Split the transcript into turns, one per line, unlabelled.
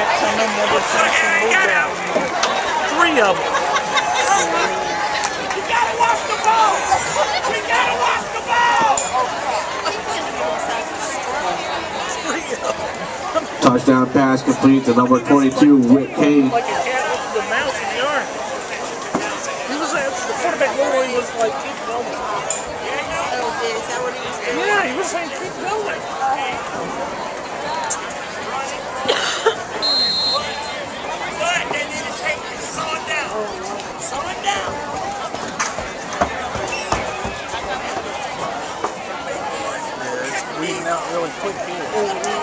on finishing move down. Three of them.
We gotta watch the ball! We gotta watch the ball!
Three of them.
Touchdown pass complete to number 22, Whit Kane.
Like a cat with the mouse in the arm. He was at the quarterback literally was like, keep going. Yeah, he was saying, keep going. Weeding out really quick here.